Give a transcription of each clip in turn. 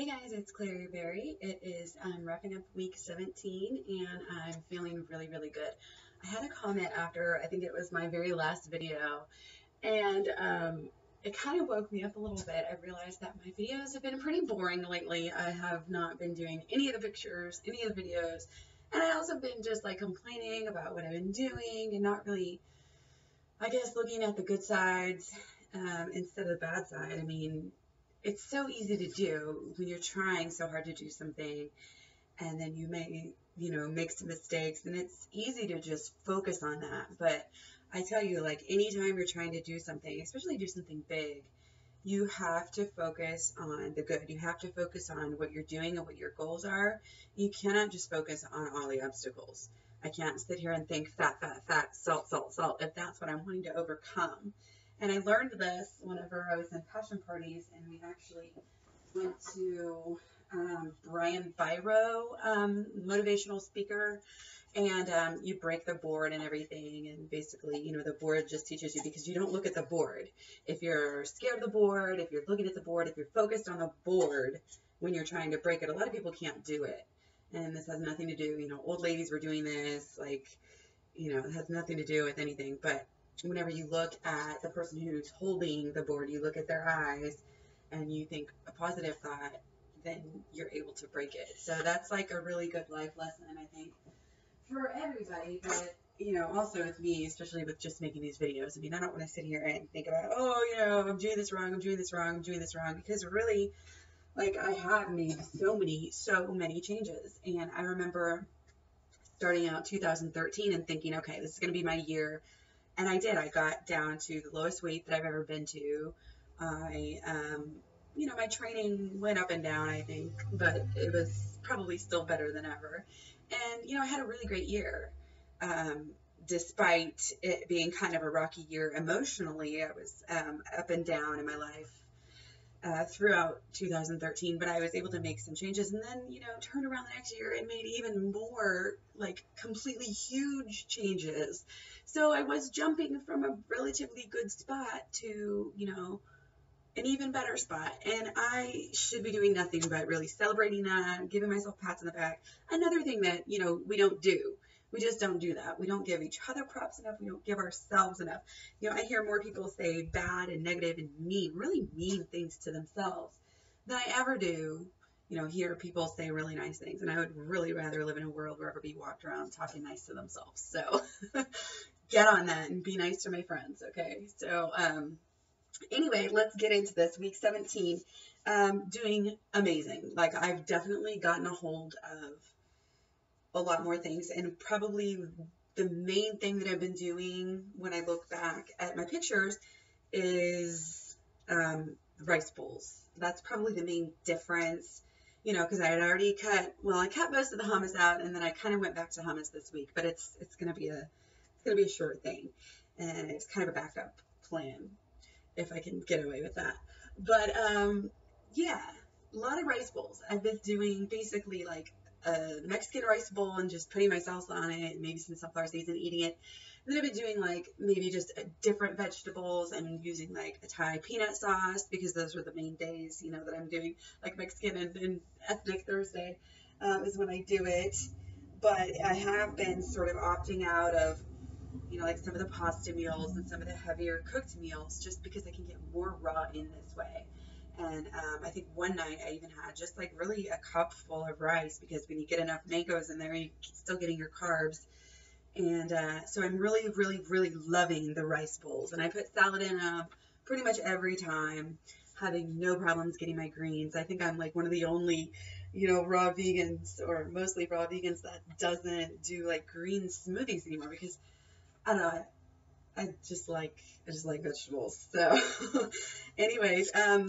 Hey guys, it's Klairee Berry. It is um, wrapping up week 17 and I'm feeling really, really good. I had a comment after, I think it was my very last video, and um, it kind of woke me up a little bit. I realized that my videos have been pretty boring lately. I have not been doing any of the pictures, any of the videos, and I also been just like complaining about what I've been doing and not really, I guess, looking at the good sides um, instead of the bad side. I mean, it's so easy to do when you're trying so hard to do something and then you may you know make some mistakes and it's easy to just focus on that. But i tell you like anytime you're trying to do something especially do something big you have to focus on the good. You have to focus on what you're doing and what your goals are. You cannot just focus on all the obstacles. I can't sit here and think fat fat fat salt salt salt if that's what i'm wanting to overcome and I learned this whenever I was in passion parties, and we actually went to um, Brian Biro, um, motivational speaker, and um, you break the board and everything. And basically, you know, the board just teaches you because you don't look at the board. If you're scared of the board, if you're looking at the board, if you're focused on the board when you're trying to break it, a lot of people can't do it. And this has nothing to do, you know, old ladies were doing this, like, you know, it has nothing to do with anything. But whenever you look at the person who's holding the board, you look at their eyes and you think a positive thought, then you're able to break it. So that's like a really good life lesson, I think, for everybody. But you know, also with me, especially with just making these videos. I mean, I don't want to sit here and think about, oh, you know, I'm doing this wrong, I'm doing this wrong, I'm doing this wrong, because really, like, I have made so many, so many changes. And I remember starting out 2013 and thinking, okay, this is going to be my year and I did. I got down to the lowest weight that I've ever been to. I, um, you know, my training went up and down, I think, but it was probably still better than ever. And, you know, I had a really great year. Um, despite it being kind of a rocky year emotionally, I was um, up and down in my life uh, throughout 2013, but I was able to make some changes and then, you know, turned around the next year and made even more like completely huge changes. So I was jumping from a relatively good spot to, you know, an even better spot. And I should be doing nothing but really celebrating that, giving myself pats on the back. Another thing that, you know, we don't do we just don't do that. We don't give each other props enough. We don't give ourselves enough. You know, I hear more people say bad and negative and mean, really mean things to themselves than I ever do. You know, hear people say really nice things, and I would really rather live in a world where everybody walked around talking nice to themselves. So get on that and be nice to my friends, okay? So, um, anyway, let's get into this. Week 17, um, doing amazing. Like, I've definitely gotten a hold of a lot more things. And probably the main thing that I've been doing when I look back at my pictures is um, rice bowls. That's probably the main difference, you know, because I had already cut. Well, I cut most of the hummus out, and then I kind of went back to hummus this week. But it's it's gonna be a it's gonna be a short thing, and it's kind of a backup plan if I can get away with that. But um, yeah, a lot of rice bowls. I've been doing basically like a Mexican rice bowl and just putting my salsa on it, maybe some sunflower seeds and eating it. And then I've been doing like maybe just different vegetables and using like a Thai peanut sauce because those are the main days, you know, that I'm doing like Mexican and, and ethnic Thursday um, is when I do it. But I have been sort of opting out of, you know, like some of the pasta meals and some of the heavier cooked meals just because I can get more raw in this way. And um, I think one night I even had just like really a cup full of rice because when you get enough mangoes in there, you're still getting your carbs. And uh, so I'm really, really, really loving the rice bowls. And I put salad in them pretty much every time, having no problems getting my greens. I think I'm like one of the only, you know, raw vegans or mostly raw vegans that doesn't do like green smoothies anymore because I don't know. I just like I just like vegetables. So, anyways, um,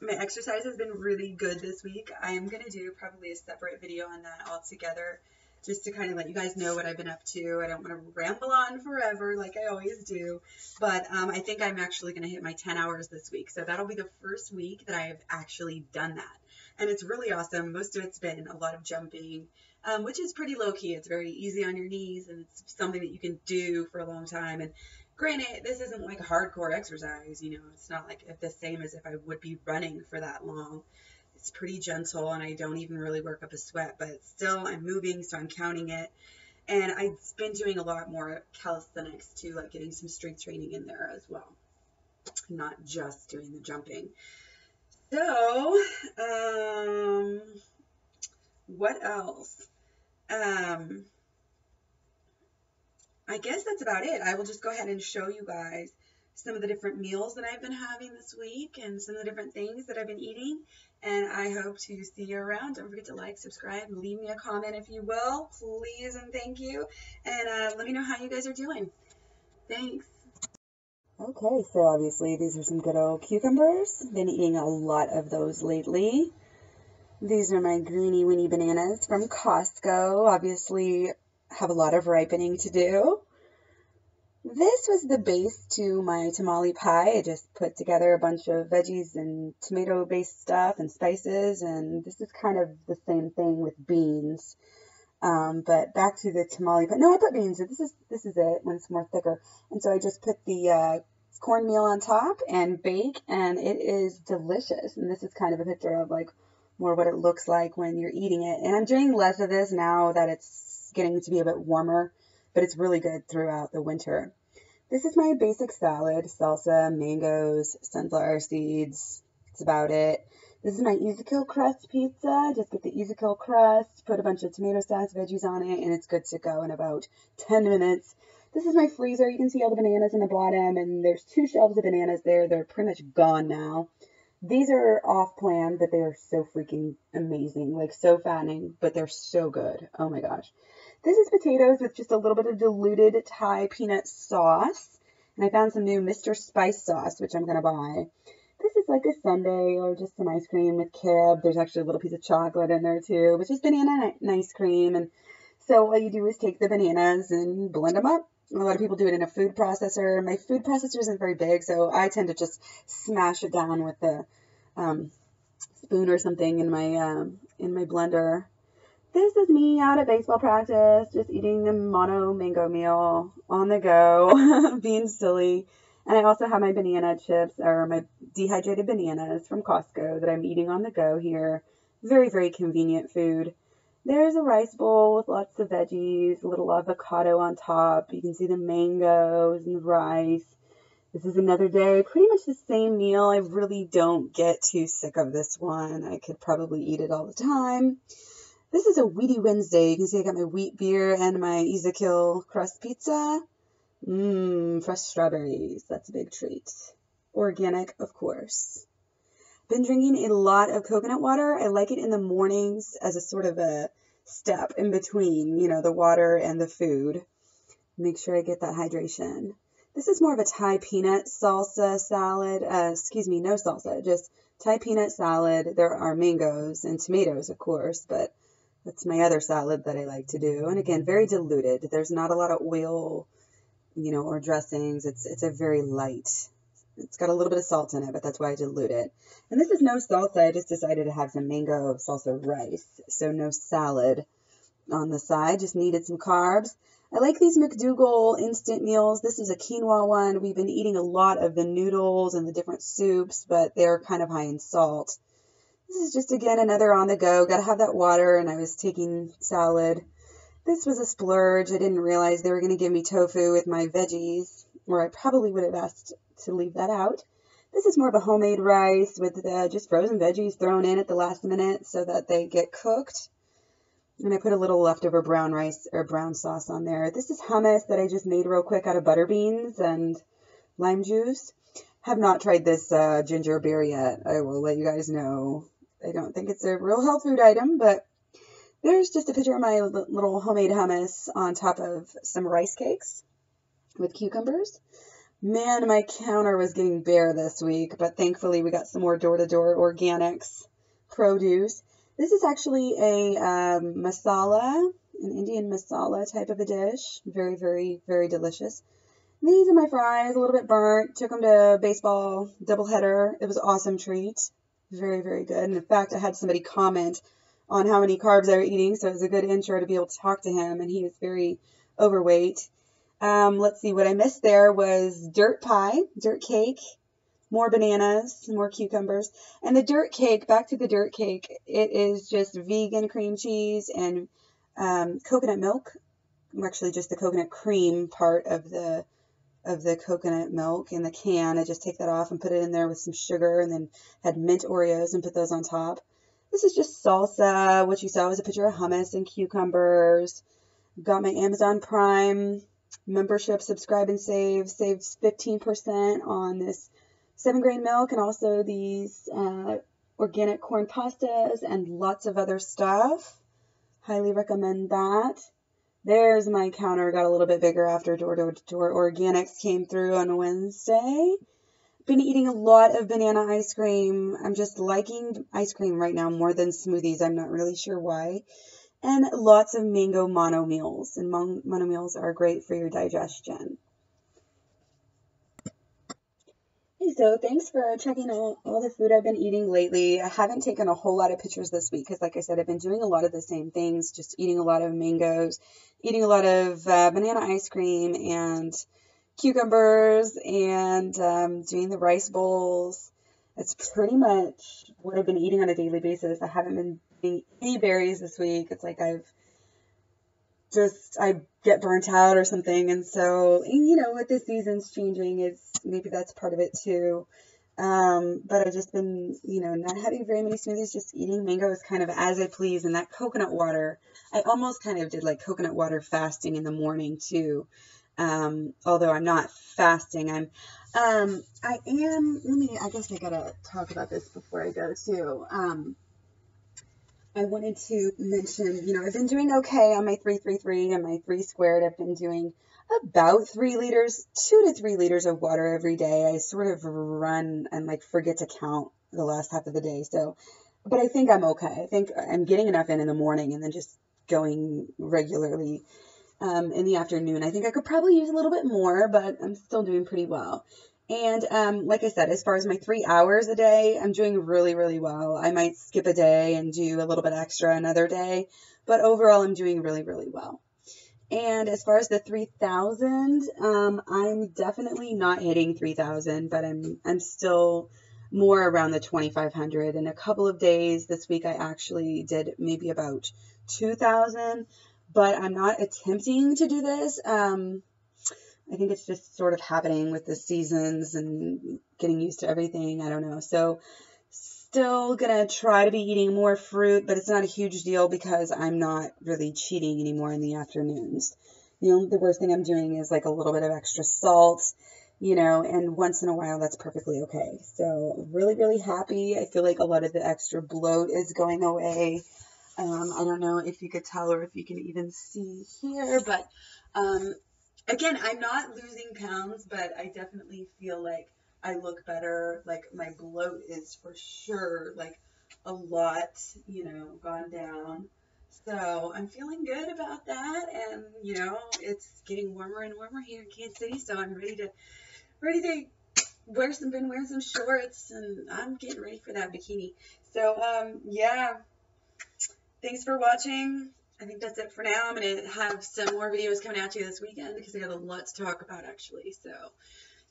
my exercise has been really good this week. I am gonna do probably a separate video on that altogether, just to kind of let you guys know what I've been up to. I don't want to ramble on forever like I always do, but um, I think I'm actually gonna hit my 10 hours this week. So that'll be the first week that I have actually done that, and it's really awesome. Most of it's been a lot of jumping. Um, which is pretty low key. It's very easy on your knees and it's something that you can do for a long time. And granted, this isn't like a hardcore exercise, you know, it's not like the same as if I would be running for that long. it's pretty gentle and I don't even really work up a sweat, but still I'm moving, so I'm counting it. And I've been doing a lot more calisthenics too, like getting some strength training in there as well, not just doing the jumping. So, um, what else? Um, I guess that's about it. I will just go ahead and show you guys some of the different meals that I've been having this week and some of the different things that I've been eating. And I hope to see you around. Don't forget to like, subscribe, leave me a comment if you will, please and thank you. And uh, let me know how you guys are doing. Thanks. Okay, so obviously these are some good old cucumbers. Been eating a lot of those lately. These are my greeny weeny bananas from Costco. Obviously have a lot of ripening to do. This was the base to my tamale pie. I just put together a bunch of veggies and tomato based stuff and spices and this is kind of the same thing with beans. Um, but back to the tamale pie. No, I put beans. This is this is it when it's more thicker. And so I just put the uh, cornmeal on top and bake and it is delicious. And this is kind of a picture of like more what it looks like when you're eating it. And I'm doing less of this now that it's getting to be a bit warmer but it's really good throughout the winter. This is my basic salad, salsa, mangoes, sunflower seeds. That's about it. This is my Ezekiel crust pizza. Just get the Ezekiel crust, put a bunch of tomato sauce, veggies on it, and it's good to go in about 10 minutes. This is my freezer. You can see all the bananas in the bottom, and there's two shelves of bananas there. They're pretty much gone now. These are off plan, but they are so freaking amazing. Like, so fattening, but they're so good. Oh my gosh. This is potatoes with just a little bit of diluted Thai peanut sauce. And I found some new Mr. Spice sauce, which I'm going to buy. This is like a sundae or just some ice cream with carob. There's actually a little piece of chocolate in there too, which is banana ice cream. And so what you do is take the bananas and blend them up. A lot of people do it in a food processor. My food processor isn't very big, so I tend to just smash it down with a um, spoon or something in my um, in my blender. This is me out at baseball practice, just eating the mono mango meal on the go, being silly. And I also have my banana chips or my dehydrated bananas from Costco that I'm eating on the go here. Very, very convenient food. There's a rice bowl with lots of veggies, a little avocado on top. You can see the mangoes and the rice. This is another day, pretty much the same meal. I really don't get too sick of this one. I could probably eat it all the time. This is a Wheaty Wednesday. You can see I got my wheat beer and my Ezekiel crust pizza. Mmm, fresh strawberries. That's a big treat. Organic, of course. Been drinking a lot of coconut water. I like it in the mornings as a sort of a step in between, you know, the water and the food. Make sure I get that hydration. This is more of a Thai peanut salsa salad. Uh, excuse me, no salsa, just Thai peanut salad. There are mangoes and tomatoes, of course, but that's my other salad that I like to do. And again, very diluted. There's not a lot of oil, you know, or dressings. It's it's a very light. It's got a little bit of salt in it, but that's why I dilute it. And this is no salsa. I just decided to have some mango salsa rice. So no salad on the side. Just needed some carbs. I like these McDougall instant meals. This is a quinoa one. We've been eating a lot of the noodles and the different soups, but they're kind of high in salt. This is just again another on the go. Gotta have that water, and I was taking salad. This was a splurge. I didn't realize they were going to give me tofu with my veggies, or I probably would have asked to leave that out. This is more of a homemade rice with uh, just frozen veggies thrown in at the last minute so that they get cooked. And I put a little leftover brown rice or brown sauce on there. This is hummus that I just made real quick out of butter beans and lime juice. Have not tried this uh, ginger beer yet. I will let you guys know I don't think it's a real health food item, but there's just a picture of my little homemade hummus on top of some rice cakes with cucumbers. Man, my counter was getting bare this week, but thankfully we got some more door-to-door organics produce. This is actually a um, masala, an Indian masala type of a dish. Very, very, very delicious. These are my fries, a little bit burnt. Took them to baseball doubleheader. It was an awesome treat. Very, very good. And in fact, I had somebody comment on how many carbs I was eating, so it was a good intro to be able to talk to him, and he was very overweight. Um, let's see, what I missed there was dirt pie, dirt cake, more bananas, more cucumbers. And the dirt cake, back to the dirt cake, it is just vegan cream cheese and um, coconut milk. Actually, just the coconut cream part of the of the coconut milk in the can. I just take that off and put it in there with some sugar and then had mint Oreos and put those on top. This is just salsa. What you saw was a picture of hummus and cucumbers. Got my Amazon Prime membership, subscribe and save. Saves 15% on this seven grain milk and also these uh, organic corn pastas and lots of other stuff. Highly recommend that. There's my counter. Got a little bit bigger after Door to Door Organics came through on Wednesday. Been eating a lot of banana ice cream. I'm just liking ice cream right now more than smoothies. I'm not really sure why. And lots of mango mono meals. And mono meals are great for your digestion. So thanks for checking out all the food I've been eating lately. I haven't taken a whole lot of pictures this week because, like I said, I've been doing a lot of the same things, just eating a lot of mangoes, eating a lot of uh, banana ice cream and cucumbers, and um, doing the rice bowls. That's pretty much what I've been eating on a daily basis. I haven't been eating any berries this week. It's like I've just I get burnt out or something. And so, you know, with the seasons changing, it's maybe that's part of it too. Um, but I've just been, you know, not having very many smoothies, just eating mangoes kind of as I please. And that coconut water, I almost kind of did like coconut water fasting in the morning too. Um, although I'm not fasting, I'm, um, I am, let me, I guess I gotta talk about this before I go too. I wanted to mention, you know, I've been doing okay on my 333 and my 3 squared. I've been doing about 3 liters, 2 to 3 liters of water every day. I sort of run and like forget to count the last half of the day. So, but I think I'm okay. I think I'm getting enough in in the morning and then just going regularly um, in the afternoon. I think I could probably use a little bit more, but I'm still doing pretty well. And um, like I said, as far as my three hours a day, I'm doing really, really well. I might skip a day and do a little bit extra another day, but overall, I'm doing really, really well. And as far as the 3,000, um, I'm definitely not hitting 3,000, but I'm I'm still more around the 2,500. In a couple of days this week, I actually did maybe about 2,000, but I'm not attempting to do this. Um, I think it's just sort of happening with the seasons and getting used to everything. I don't know. So still gonna try to be eating more fruit, but it's not a huge deal because I'm not really cheating anymore in the afternoons. You know, the worst thing I'm doing is like a little bit of extra salt, you know, and once in a while that's perfectly okay. So really, really happy. I feel like a lot of the extra bloat is going away. Um, I don't know if you could tell or if you can even see here, but um, again, I'm not losing pounds, but I definitely feel like I look better. Like my bloat is for sure like a lot, you know, gone down. So I'm feeling good about that, and you know, it's getting warmer and warmer here in Kansas City, so I'm ready to ready to wear some been wearing some shorts, and I'm getting ready for that bikini. So um, yeah, thanks for watching. I think that's it for now. I'm going to have some more videos coming out to you this weekend because I got a lot to talk about actually. So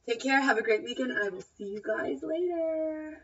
take care. Have a great weekend. I will see you guys later.